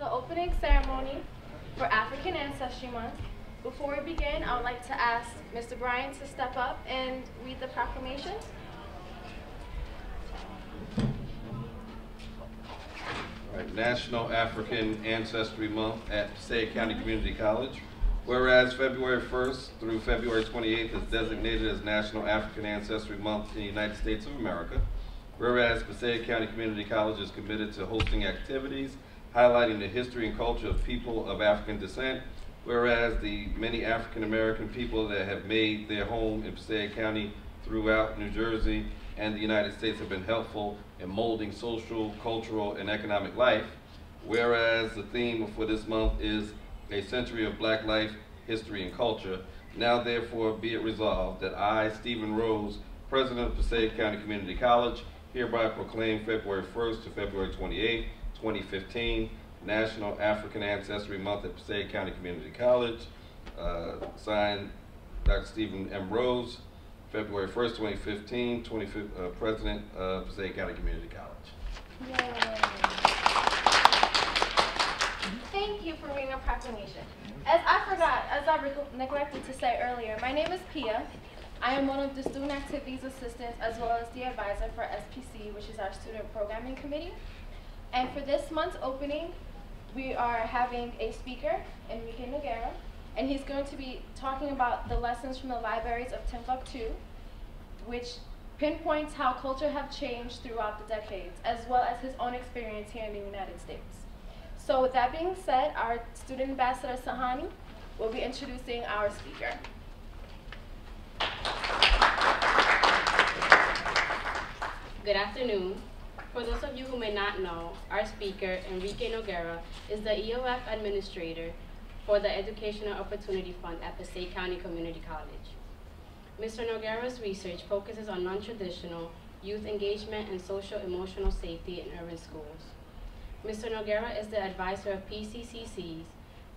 the opening ceremony for African Ancestry Month. Before we begin, I would like to ask Mr. Bryan to step up and read the proclamation. All right, National African Ancestry Month at Passaic County Community College. Whereas February 1st through February 28th is designated as National African Ancestry Month in the United States of America. Whereas Passaic County Community College is committed to hosting activities highlighting the history and culture of people of African descent. Whereas the many African American people that have made their home in Passaic County throughout New Jersey and the United States have been helpful in molding social, cultural, and economic life. Whereas the theme for this month is a century of black life, history, and culture. Now therefore be it resolved that I, Stephen Rose, President of Passaic County Community College, hereby proclaim February 1st to February 28th, 2015, National African Ancestry Month at Passaic County Community College. Uh, signed Dr. Stephen M. Rose, February 1st, 2015, 20, uh, President of Passaic County Community College. Thank you for reading a proclamation. As I forgot, as I neglected to say earlier, my name is Pia. I am one of the student activities assistants as well as the advisor for SPC, which is our student programming committee. And for this month's opening, we are having a speaker, Enrique Noguera, and he's going to be talking about the lessons from the libraries of Timbuktu, which pinpoints how culture have changed throughout the decades, as well as his own experience here in the United States. So with that being said, our student ambassador Sahani will be introducing our speaker. Good afternoon. For those of you who may not know, our speaker, Enrique Noguera, is the EOF administrator for the Educational Opportunity Fund at Passaic County Community College. Mr. Noguera's research focuses on non-traditional youth engagement and social emotional safety in urban schools. Mr. Noguera is the advisor of PCCC's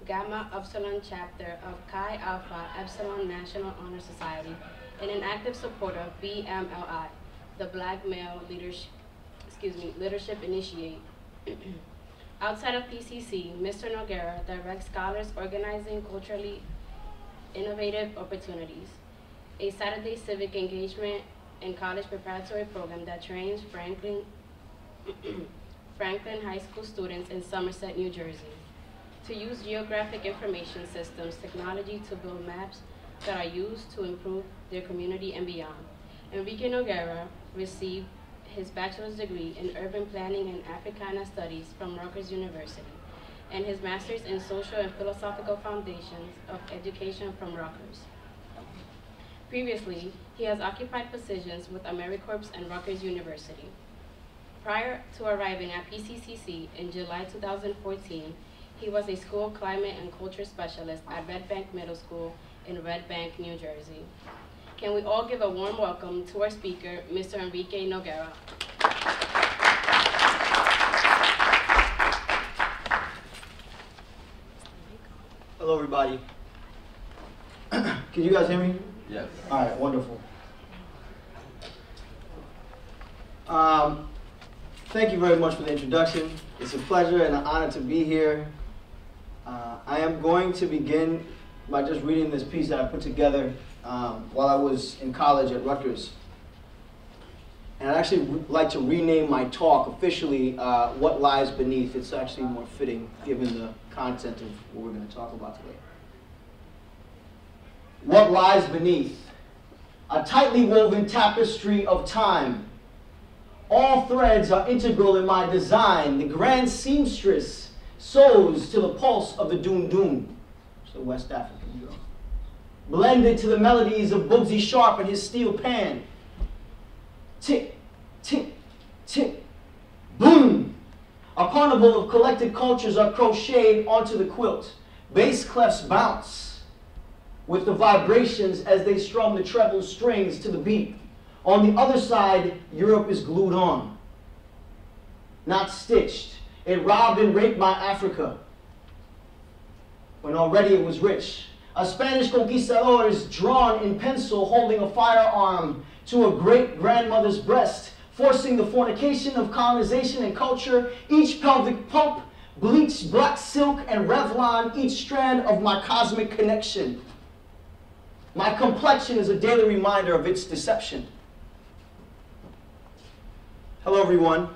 Gamma Upsilon chapter of Chi Alpha Epsilon National Honor Society and an active supporter of BMLI, the Black Male Leadership excuse me, Leadership Initiate. Outside of PCC, Mr. Noguera directs scholars organizing culturally innovative opportunities, a Saturday civic engagement and college preparatory program that trains Franklin, Franklin High School students in Somerset, New Jersey, to use geographic information systems technology to build maps that are used to improve their community and beyond. Enrique Noguera received his bachelor's degree in urban planning and Africana studies from Rutgers University, and his master's in social and philosophical foundations of education from Rutgers. Previously, he has occupied positions with AmeriCorps and Rutgers University. Prior to arriving at PCCC in July 2014, he was a school climate and culture specialist at Red Bank Middle School in Red Bank, New Jersey. Can we all give a warm welcome to our speaker, Mr. Enrique Noguera. Hello, everybody. Can you guys hear me? Yes. All right, wonderful. Um, thank you very much for the introduction. It's a pleasure and an honor to be here. Uh, I am going to begin by just reading this piece that I put together um, while I was in college at Rutgers. And I'd actually like to rename my talk officially uh, What Lies Beneath. It's actually more fitting given the content of what we're going to talk about today. What lies beneath? A tightly woven tapestry of time. All threads are integral in my design. The grand seamstress sews to the pulse of the doom doom. It's the West African girl blended to the melodies of Boogsie Sharpe and his steel pan. Tick, tick, tick, boom. A carnival of collected cultures are crocheted onto the quilt. Bass clefs bounce with the vibrations as they strum the treble strings to the beat. On the other side, Europe is glued on, not stitched. It robbed and raped my Africa when already it was rich. A Spanish conquistador is drawn in pencil holding a firearm to a great grandmother's breast, forcing the fornication of colonization and culture. Each pelvic pump bleached black silk and Revlon, each strand of my cosmic connection. My complexion is a daily reminder of its deception. Hello, everyone.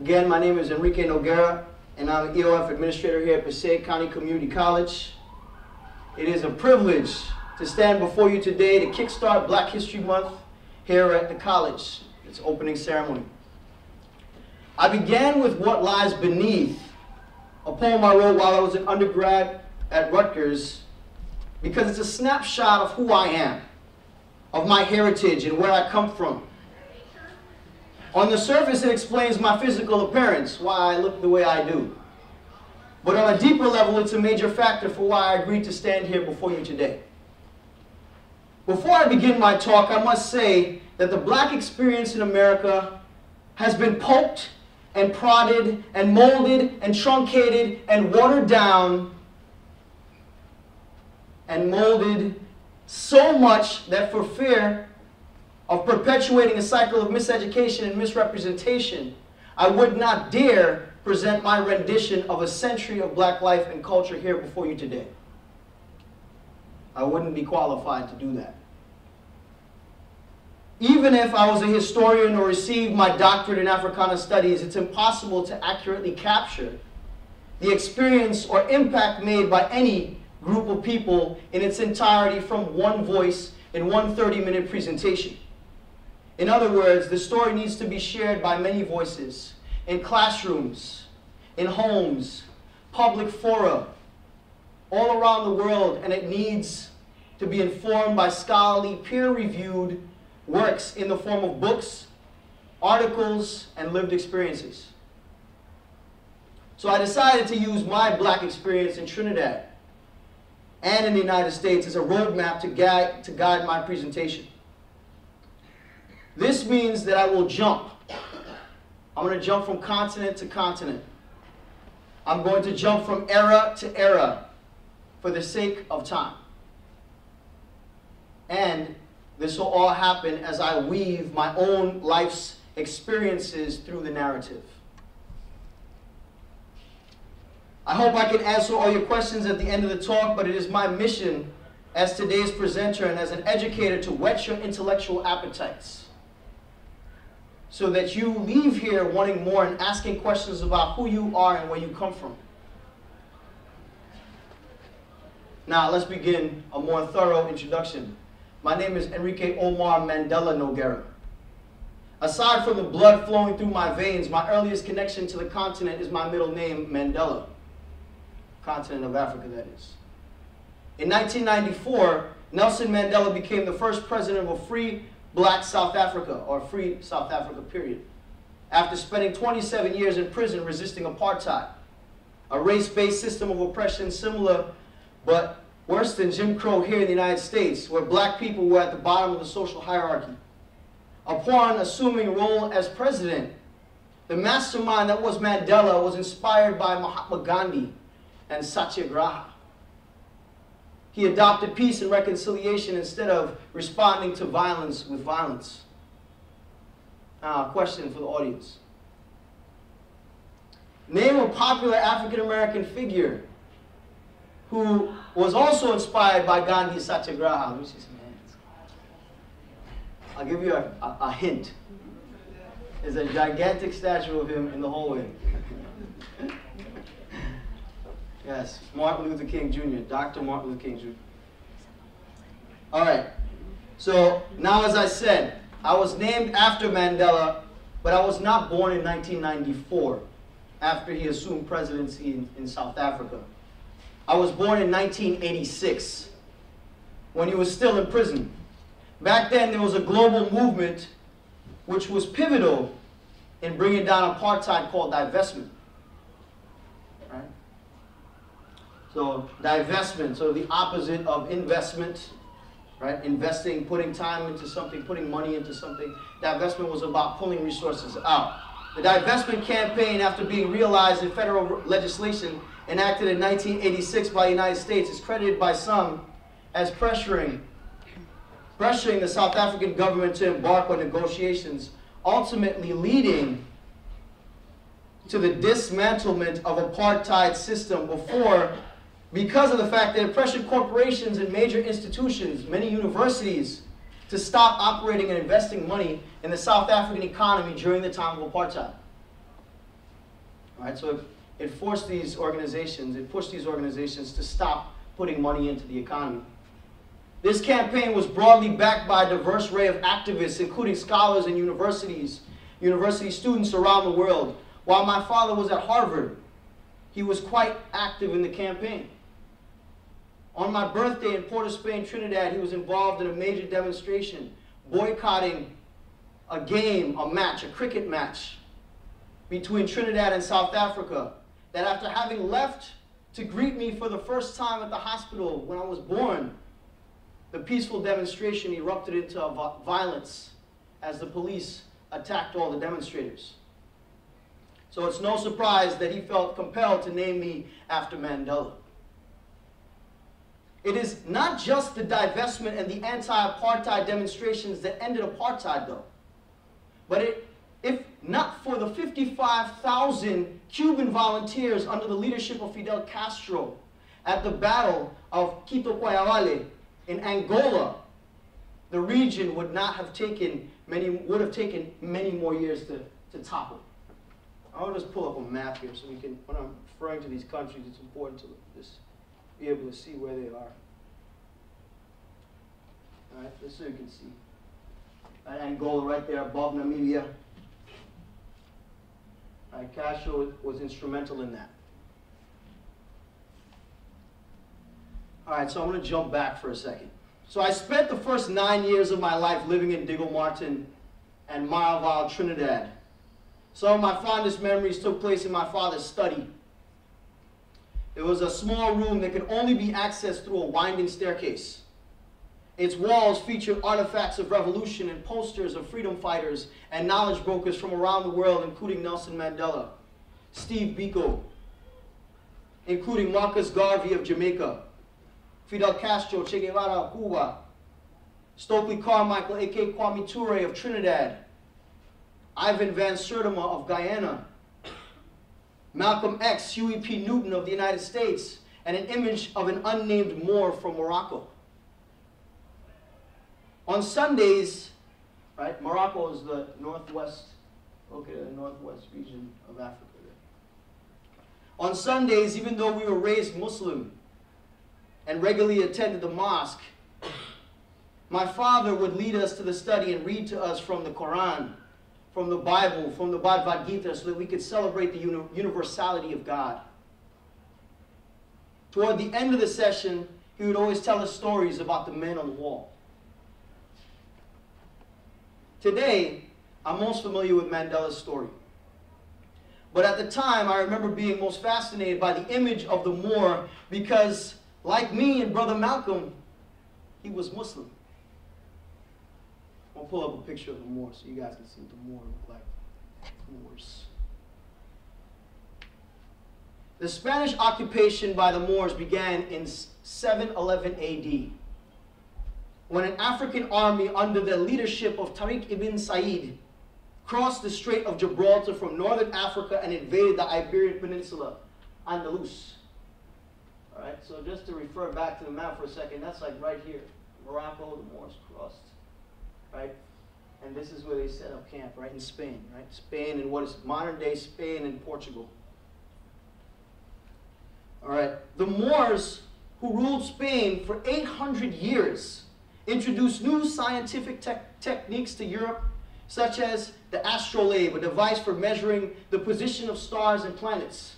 Again, my name is Enrique Noguera, and I'm the EOF administrator here at Passaic County Community College. It is a privilege to stand before you today to kickstart Black History Month here at the college, its opening ceremony. I began with What Lies Beneath, a poem I wrote while I was an undergrad at Rutgers, because it's a snapshot of who I am, of my heritage and where I come from. On the surface, it explains my physical appearance, why I look the way I do. But on a deeper level, it's a major factor for why I agreed to stand here before you today. Before I begin my talk, I must say that the black experience in America has been poked and prodded and molded and truncated and watered down and molded so much that for fear of perpetuating a cycle of miseducation and misrepresentation, I would not dare present my rendition of a century of black life and culture here before you today. I wouldn't be qualified to do that. Even if I was a historian or received my doctorate in Africana studies, it's impossible to accurately capture the experience or impact made by any group of people in its entirety from one voice in one 30-minute presentation. In other words, the story needs to be shared by many voices in classrooms, in homes, public fora, all around the world, and it needs to be informed by scholarly, peer-reviewed works in the form of books, articles, and lived experiences. So I decided to use my black experience in Trinidad and in the United States as a roadmap to guide, to guide my presentation. This means that I will jump. I'm going to jump from continent to continent. I'm going to jump from era to era for the sake of time. And this will all happen as I weave my own life's experiences through the narrative. I hope I can answer all your questions at the end of the talk, but it is my mission as today's presenter and as an educator to whet your intellectual appetites so that you leave here wanting more and asking questions about who you are and where you come from. Now, let's begin a more thorough introduction. My name is Enrique Omar Mandela Noguera. Aside from the blood flowing through my veins, my earliest connection to the continent is my middle name, Mandela. Continent of Africa, that is. In 1994, Nelson Mandela became the first president of a free black South Africa, or free South Africa, period, after spending 27 years in prison resisting apartheid, a race-based system of oppression similar but worse than Jim Crow here in the United States, where black people were at the bottom of the social hierarchy. Upon assuming role as president, the mastermind that was Mandela was inspired by Mahatma Gandhi and Satyagraha. He adopted peace and reconciliation instead of responding to violence with violence. Now, a question for the audience. Name a popular African American figure who was also inspired by Gandhi Satyagraha. Let me see some hands. I'll give you a, a, a hint. There's a gigantic statue of him in the hallway. yes, Martin Luther King Jr., Dr. Martin Luther King Jr. All right. So now, as I said, I was named after Mandela, but I was not born in 1994 after he assumed presidency in, in South Africa. I was born in 1986 when he was still in prison. Back then, there was a global movement which was pivotal in bringing down apartheid called divestment. Right? So divestment, so the opposite of investment, right? Investing, putting time into something, putting money into something. Divestment was about pulling resources out. The divestment campaign, after being realized in federal legislation enacted in 1986 by the United States, is credited by some as pressuring, pressuring the South African government to embark on negotiations, ultimately leading to the dismantlement of apartheid system before because of the fact that it pressured corporations and major institutions, many universities, to stop operating and investing money in the South African economy during the time of apartheid. All right, so it, it forced these organizations, it pushed these organizations to stop putting money into the economy. This campaign was broadly backed by a diverse array of activists, including scholars and universities, university students around the world. While my father was at Harvard, he was quite active in the campaign. On my birthday in Port of Spain, Trinidad, he was involved in a major demonstration boycotting a game, a match, a cricket match between Trinidad and South Africa. That after having left to greet me for the first time at the hospital when I was born, the peaceful demonstration erupted into violence as the police attacked all the demonstrators. So it's no surprise that he felt compelled to name me after Mandela. It is not just the divestment and the anti-apartheid demonstrations that ended apartheid, though. But it, if not for the 55,000 Cuban volunteers under the leadership of Fidel Castro at the Battle of Cuito Cuanavale in Angola, the region would not have taken many, would have taken many more years to, to topple. I'll just pull up a map here so we can, when I'm referring to these countries, it's important to just be able to see where they are. All right, just so you can see. Right, Angola right there above Namibia. All right, Castro was instrumental in that. All right, so I'm going to jump back for a second. So I spent the first nine years of my life living in Diego Martin and Maraval, Trinidad. Some of my fondest memories took place in my father's study. It was a small room that could only be accessed through a winding staircase. Its walls featured artifacts of revolution and posters of freedom fighters and knowledge brokers from around the world, including Nelson Mandela, Steve Biko, including Marcus Garvey of Jamaica, Fidel Castro, Che Guevara of Cuba, Stokely Carmichael, a.k.a. Kwame Ture of Trinidad, Ivan Van Sertima of Guyana, Malcolm X, Huey P. Newton of the United States, and an image of an unnamed Moor from Morocco. On Sundays, right, Morocco is the northwest, okay, the northwest region of Africa. On Sundays, even though we were raised Muslim, and regularly attended the mosque, my father would lead us to the study and read to us from the Quran, from the Bible, from the Bhagavad Gita, so that we could celebrate the uni universality of God. Toward the end of the session, he would always tell us stories about the men on the wall. Today, I'm most familiar with Mandela's story. But at the time, I remember being most fascinated by the image of the Moor because like me and Brother Malcolm, he was Muslim. I'll pull up a picture of the Moor so you guys can see what the Moor look like. Moors. The Spanish occupation by the Moors began in 711 AD when an African army under the leadership of Tariq ibn Ziyad crossed the Strait of Gibraltar from northern Africa and invaded the Iberian Peninsula, Andalus. All right, so just to refer back to the map for a second, that's like right here. Morocco, the Moors crossed, right? And this is where they set up camp, right in Spain, right? Spain and what is modern day Spain and Portugal. All right, the Moors who ruled Spain for 800 years introduced new scientific te techniques to Europe, such as the astrolabe, a device for measuring the position of stars and planets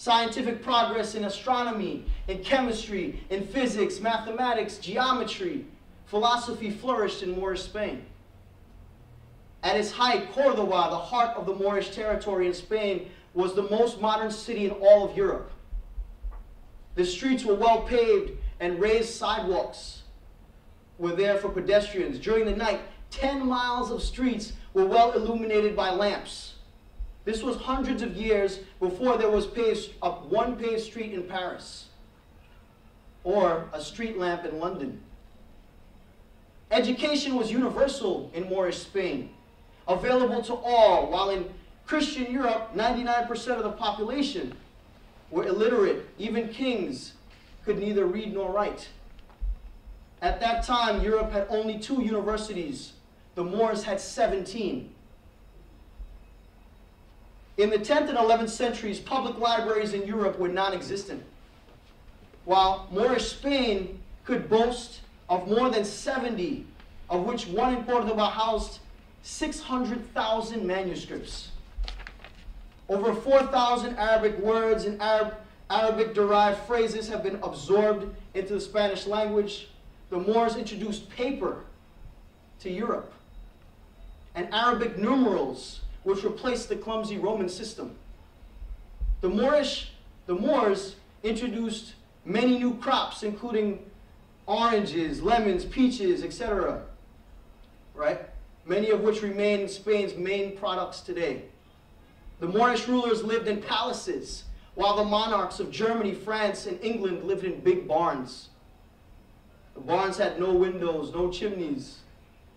scientific progress in astronomy, in chemistry, in physics, mathematics, geometry, philosophy flourished in Moorish Spain. At its height, Cordoba, the heart of the Moorish territory in Spain, was the most modern city in all of Europe. The streets were well paved and raised sidewalks were there for pedestrians. During the night, 10 miles of streets were well illuminated by lamps. This was hundreds of years before there was paved, one paved street in Paris or a street lamp in London. Education was universal in Moorish Spain, available to all, while in Christian Europe, 99% of the population were illiterate. Even kings could neither read nor write. At that time, Europe had only two universities. The Moors had 17. In the 10th and 11th centuries, public libraries in Europe were non existent. While Moorish Spain could boast of more than 70, of which one in Cordoba housed 600,000 manuscripts. Over 4,000 Arabic words and Arab, Arabic derived phrases have been absorbed into the Spanish language. The Moors introduced paper to Europe and Arabic numerals, which replaced the clumsy Roman system. The Moorish, the Moors introduced many new crops, including oranges, lemons, peaches, etc. Right? Many of which remain Spain's main products today. The Moorish rulers lived in palaces, while the monarchs of Germany, France, and England lived in big barns. The barns had no windows, no chimneys.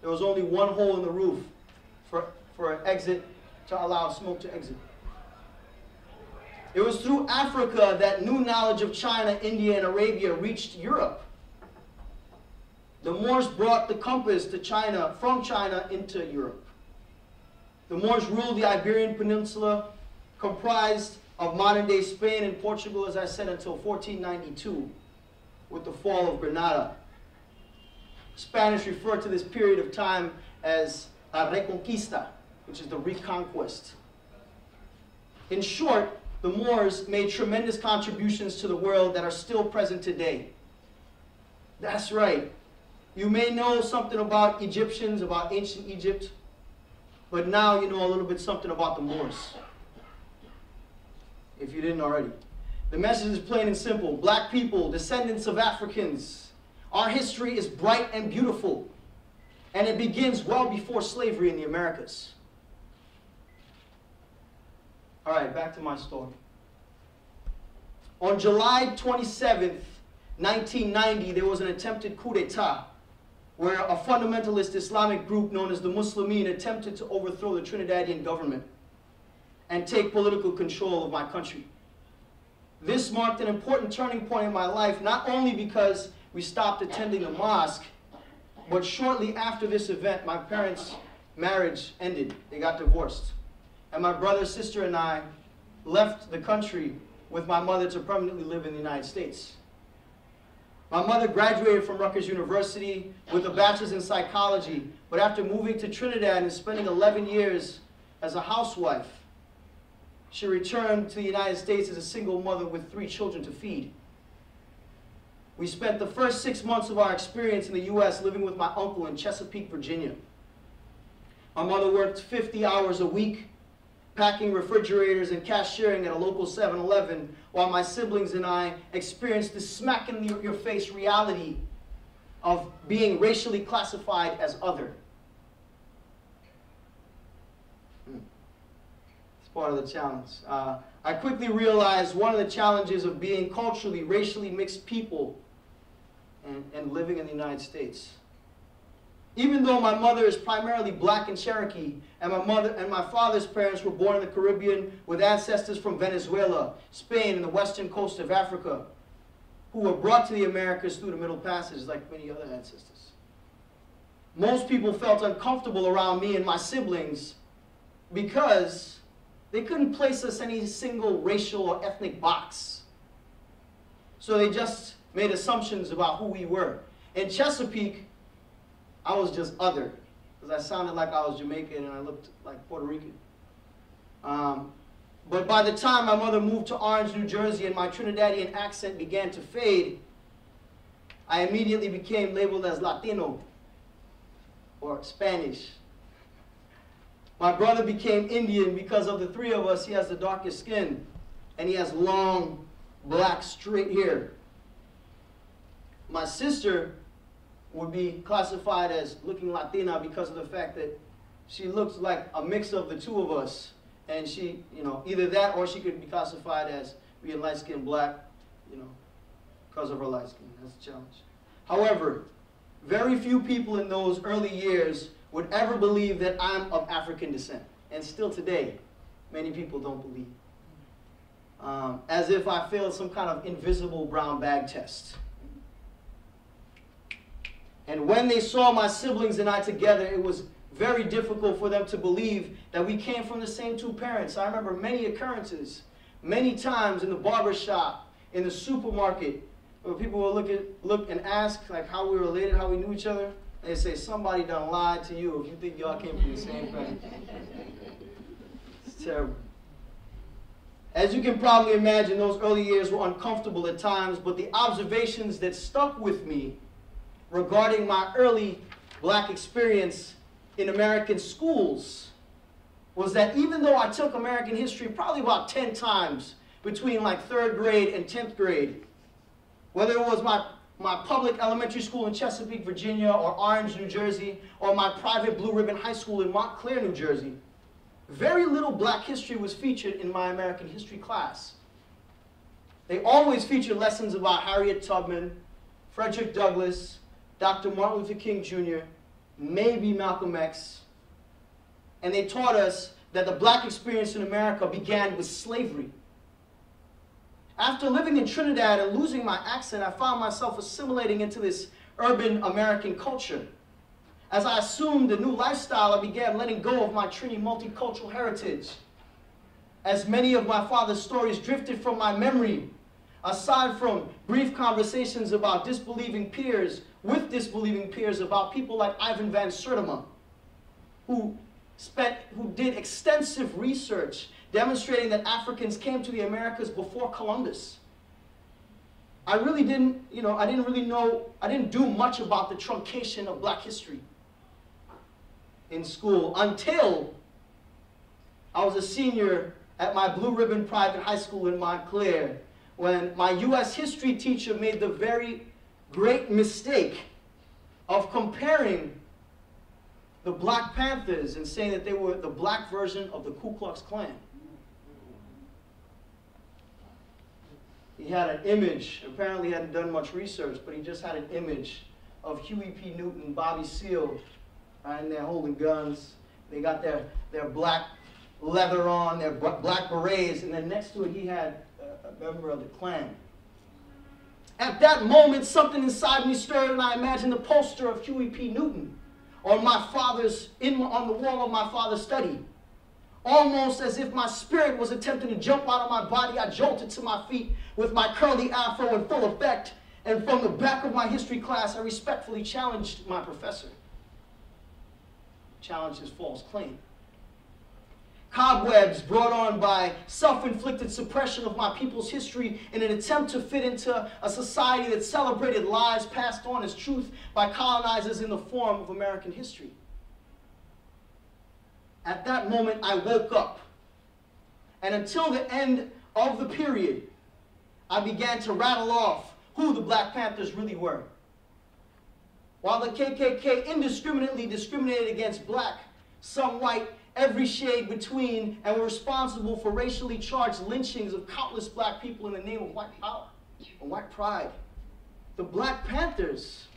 There was only one hole in the roof for, for an exit to allow smoke to exit. It was through Africa that new knowledge of China, India, and Arabia reached Europe. The Moors brought the compass to China, from China into Europe. The Moors ruled the Iberian Peninsula, comprised of modern day Spain and Portugal, as I said, until 1492, with the fall of Granada. Spanish refer to this period of time as La Reconquista, which is the reconquest. In short, the Moors made tremendous contributions to the world that are still present today. That's right. You may know something about Egyptians, about ancient Egypt, but now you know a little bit something about the Moors. If you didn't already. The message is plain and simple. Black people, descendants of Africans, our history is bright and beautiful, and it begins well before slavery in the Americas. All right, back to my story. On July 27th, 1990, there was an attempted coup d'etat where a fundamentalist Islamic group known as the Muslimin attempted to overthrow the Trinidadian government and take political control of my country. This marked an important turning point in my life, not only because we stopped attending the mosque, but shortly after this event, my parents' marriage ended. They got divorced. And my brother, sister, and I left the country with my mother to permanently live in the United States. My mother graduated from Rutgers University with a bachelor's in psychology, but after moving to Trinidad and spending 11 years as a housewife, she returned to the United States as a single mother with three children to feed. We spent the first six months of our experience in the U.S. living with my uncle in Chesapeake, Virginia. My mother worked 50 hours a week, packing refrigerators and cashiering at a local 7-Eleven, while my siblings and I experienced the smack in your face reality of being racially classified as other. Hmm. It's part of the challenge. Uh, I quickly realized one of the challenges of being culturally, racially mixed people and, and living in the United States. Even though my mother is primarily black and Cherokee, and my mother and my father's parents were born in the Caribbean with ancestors from Venezuela, Spain, and the western coast of Africa, who were brought to the Americas through the Middle Passage like many other ancestors. Most people felt uncomfortable around me and my siblings because they couldn't place us in any single racial or ethnic box. So they just made assumptions about who we were. In Chesapeake, I was just other because I sounded like I was Jamaican and I looked like Puerto Rican. Um, but by the time my mother moved to Orange, New Jersey, and my Trinidadian accent began to fade, I immediately became labeled as Latino or Spanish. My brother became Indian because of the three of us, he has the darkest skin and he has long, black, straight hair. My sister would be classified as looking Latina because of the fact that she looks like a mix of the two of us. And she, you know, either that or she could be classified as being light skinned black, you know, because of her light skin. That's a challenge. However, very few people in those early years would ever believe that I'm of African descent. And still today, many people don't believe. Um, as if I failed some kind of invisible brown bag test. And when they saw my siblings and I together, it was very difficult for them to believe that we came from the same two parents. I remember many occurrences, many times in the barber shop, in the supermarket, where people will look, at, look and ask like how we related, how we knew each other. They say, somebody done lied to you if you think y'all came from the same family. It's terrible. As you can probably imagine, those early years were uncomfortable at times, but the observations that stuck with me regarding my early black experience in American schools was that even though I took American history probably about 10 times between like third grade and 10th grade, whether it was my, my public elementary school in Chesapeake, Virginia, or Orange, New Jersey, or my private Blue Ribbon High School in Montclair, New Jersey, very little black history was featured in my American history class. They always featured lessons about Harriet Tubman, Frederick Douglass, Dr. Martin Luther King Jr., maybe Malcolm X, and they taught us that the black experience in America began with slavery. After living in Trinidad and losing my accent, I found myself assimilating into this urban American culture. As I assumed the new lifestyle, I began letting go of my Trini multicultural heritage. As many of my father's stories drifted from my memory, aside from brief conversations about disbelieving peers, with disbelieving peers about people like Ivan Van Sertima, who spent, who did extensive research demonstrating that Africans came to the Americas before Columbus. I really didn't, you know, I didn't really know, I didn't do much about the truncation of black history in school until I was a senior at my Blue Ribbon Private High School in Montclair when my U.S. history teacher made the very great mistake of comparing the Black Panthers and saying that they were the black version of the Ku Klux Klan. He had an image, apparently hadn't done much research, but he just had an image of Huey P. Newton, Bobby Seale, right, and they're holding guns. They got their, their black leather on, their black berets, and then next to it he had a member of the Klan. At that moment, something inside me stirred, and I imagined the poster of Huey P. Newton on my father's, in, on the wall of my father's study. Almost as if my spirit was attempting to jump out of my body, I jolted to my feet with my curly afro in full effect, and from the back of my history class, I respectfully challenged my professor. Challenged his false claim. Cobwebs brought on by self-inflicted suppression of my people's history in an attempt to fit into a society that celebrated lies passed on as truth by colonizers in the form of American history. At that moment, I woke up. And until the end of the period, I began to rattle off who the Black Panthers really were. While the KKK indiscriminately discriminated against black, some white, every shade between, and were responsible for racially charged lynchings of countless black people in the name of white power and white pride. The Black Panthers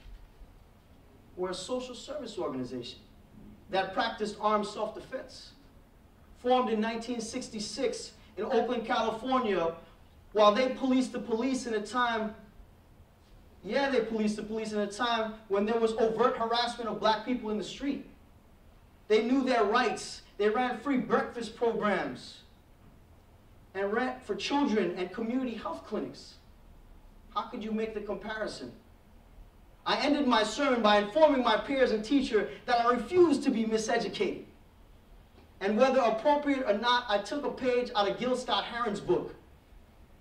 were a social service organization that practiced armed self-defense. Formed in 1966 in Oakland, California, while they policed the police in a time, yeah, they policed the police in a time when there was overt harassment of black people in the street. They knew their rights. They ran free breakfast programs and ran for children and community health clinics. How could you make the comparison? I ended my sermon by informing my peers and teacher that I refused to be miseducated. And whether appropriate or not, I took a page out of Gil Scott Heron's book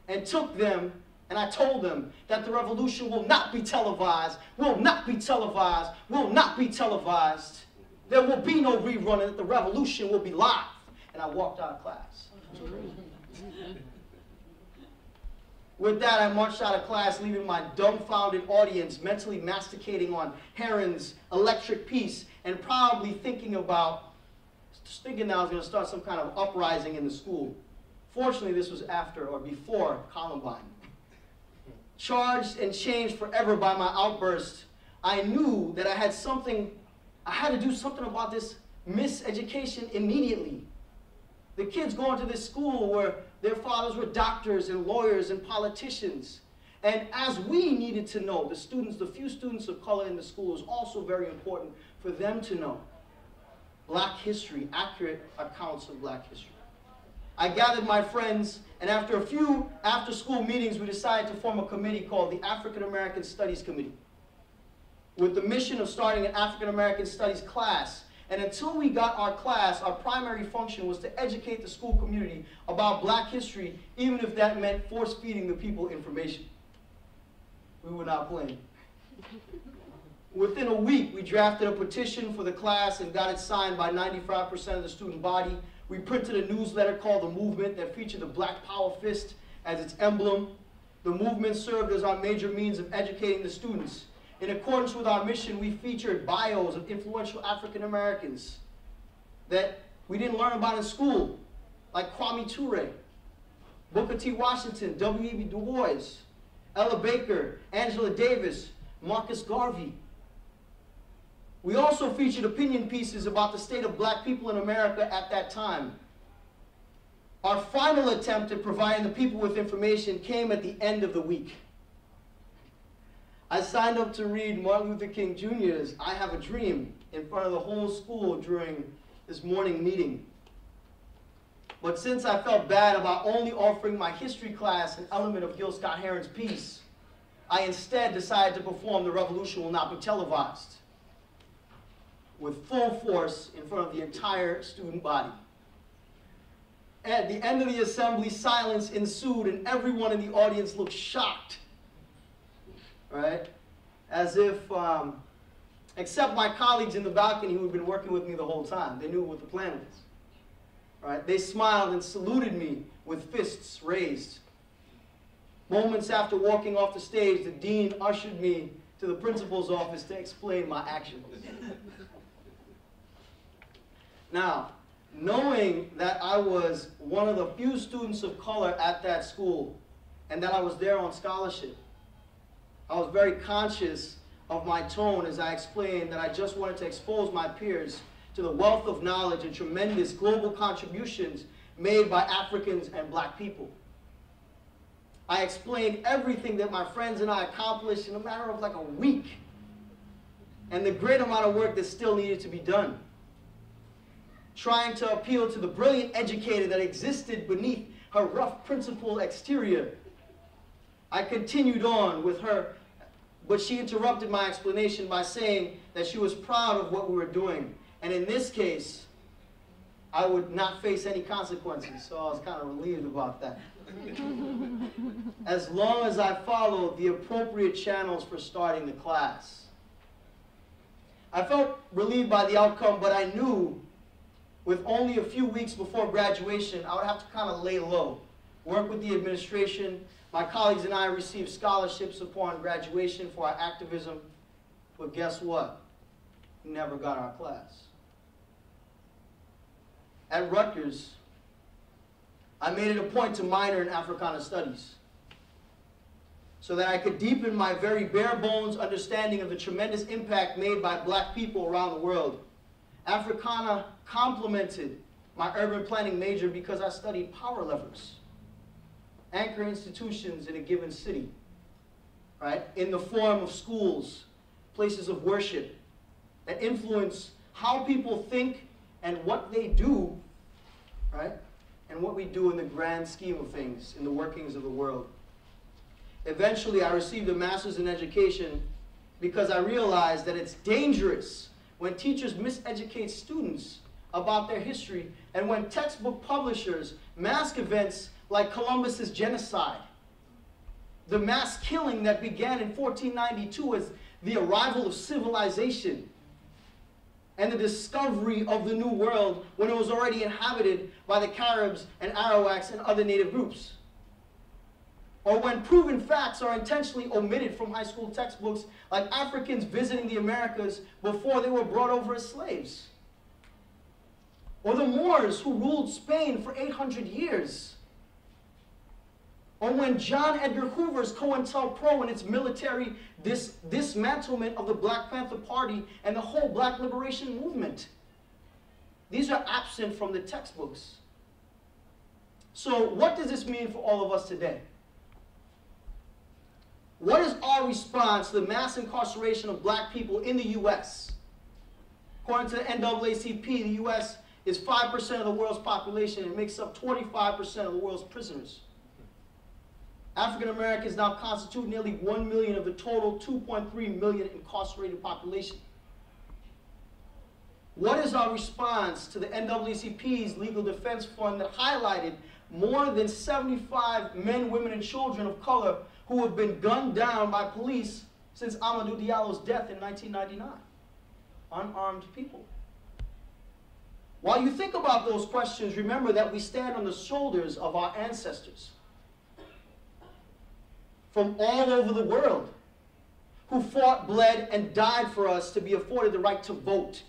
and took them and I told them that the revolution will not be televised, will not be televised, will not be televised. There will be no rerunning. the revolution will be live. And I walked out of class. With that, I marched out of class, leaving my dumbfounded audience mentally masticating on Heron's electric piece and probably thinking about, just thinking that I was going to start some kind of uprising in the school. Fortunately, this was after or before Columbine. Charged and changed forever by my outburst, I knew that I had something, I had to do something about this miseducation immediately. The kids going to this school where their fathers were doctors and lawyers and politicians. And as we needed to know, the students, the few students of color in the school, was also very important for them to know black history, accurate accounts of black history. I gathered my friends, and after a few after school meetings, we decided to form a committee called the African American Studies Committee with the mission of starting an African American Studies class. And until we got our class, our primary function was to educate the school community about black history, even if that meant force feeding the people information. We were not playing. Within a week, we drafted a petition for the class and got it signed by 95% of the student body. We printed a newsletter called The Movement that featured the Black Power Fist as its emblem. The movement served as our major means of educating the students. In accordance with our mission, we featured bios of influential African Americans that we didn't learn about in school, like Kwame Ture, Booker T. Washington, W.E.B. Du Bois, Ella Baker, Angela Davis, Marcus Garvey. We also featured opinion pieces about the state of black people in America at that time. Our final attempt at providing the people with information came at the end of the week. I signed up to read Martin Luther King Jr.'s I Have a Dream in front of the whole school during this morning meeting. But since I felt bad about only offering my history class an element of Gil Scott Heron's piece, I instead decided to perform The Revolution Will Not Be Televised with full force in front of the entire student body. At the end of the assembly, silence ensued and everyone in the audience looked shocked right? As if, um, except my colleagues in the balcony who had been working with me the whole time. They knew what the plan was. Right? They smiled and saluted me with fists raised. Moments after walking off the stage, the dean ushered me to the principal's office to explain my actions. now, knowing that I was one of the few students of color at that school and that I was there on scholarship, I was very conscious of my tone as I explained that I just wanted to expose my peers to the wealth of knowledge and tremendous global contributions made by Africans and black people. I explained everything that my friends and I accomplished in a matter of like a week and the great amount of work that still needed to be done. Trying to appeal to the brilliant educator that existed beneath her rough principled exterior I continued on with her, but she interrupted my explanation by saying that she was proud of what we were doing. And in this case, I would not face any consequences, so I was kind of relieved about that. as long as I followed the appropriate channels for starting the class. I felt relieved by the outcome, but I knew with only a few weeks before graduation, I would have to kind of lay low, work with the administration, my colleagues and I received scholarships upon graduation for our activism, but guess what? We never got our class. At Rutgers, I made it a point to minor in Africana Studies so that I could deepen my very bare bones understanding of the tremendous impact made by black people around the world. Africana complemented my urban planning major because I studied power levers anchor institutions in a given city, right? In the form of schools, places of worship that influence how people think and what they do, right? And what we do in the grand scheme of things, in the workings of the world. Eventually, I received a master's in education because I realized that it's dangerous when teachers miseducate students about their history and when textbook publishers mask events like Columbus's genocide, the mass killing that began in 1492 as the arrival of civilization and the discovery of the New World when it was already inhabited by the Caribs and Arawaks and other native groups. Or when proven facts are intentionally omitted from high school textbooks, like Africans visiting the Americas before they were brought over as slaves. Or the Moors who ruled Spain for 800 years or when John Edgar Hoover's COINTELPRO and its military dis dismantlement of the Black Panther Party and the whole black liberation movement. These are absent from the textbooks. So, what does this mean for all of us today? What is our response to the mass incarceration of black people in the U.S.? According to the NAACP, the U.S. is 5% of the world's population and makes up 25% of the world's prisoners. African Americans now constitute nearly 1 million of the total 2.3 million incarcerated population. What is our response to the NAACP's Legal Defense Fund that highlighted more than 75 men, women, and children of color who have been gunned down by police since Amadou Diallo's death in 1999? Unarmed people. While you think about those questions, remember that we stand on the shoulders of our ancestors from all over the world who fought, bled, and died for us to be afforded the right to vote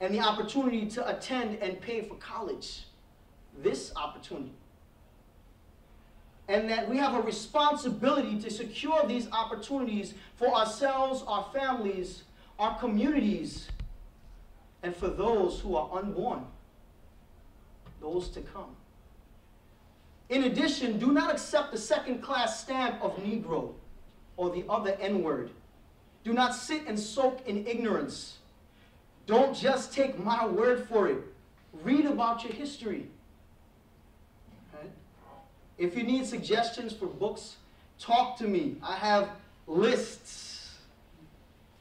and the opportunity to attend and pay for college. This opportunity. And that we have a responsibility to secure these opportunities for ourselves, our families, our communities, and for those who are unborn, those to come. In addition, do not accept the second class stamp of Negro or the other N word. Do not sit and soak in ignorance. Don't just take my word for it. Read about your history. Right? If you need suggestions for books, talk to me. I have lists.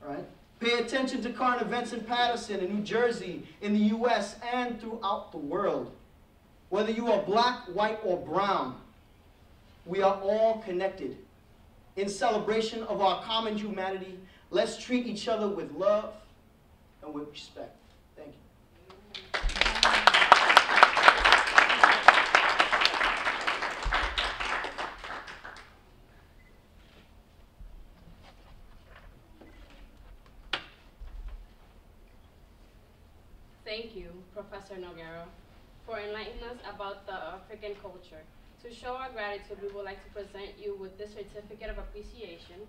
Right? Pay attention to current events in Paterson, in New Jersey, in the US, and throughout the world. Whether you are black, white, or brown, we are all connected. In celebration of our common humanity, let's treat each other with love and with respect. Thank you. Thank you, Professor Noguera, for enlightening us about the African culture. To show our gratitude, we would like to present you with this certificate of appreciation.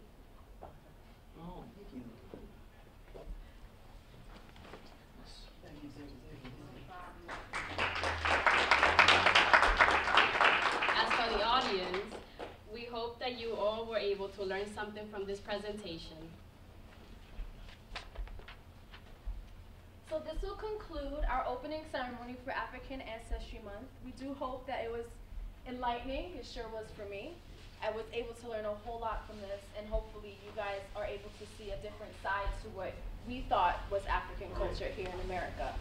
Oh, thank you. As for the audience, we hope that you all were able to learn something from this presentation. So this will conclude our opening ceremony for African Ancestry Month. We do hope that it was enlightening. It sure was for me. I was able to learn a whole lot from this, and hopefully you guys are able to see a different side to what we thought was African culture here in America.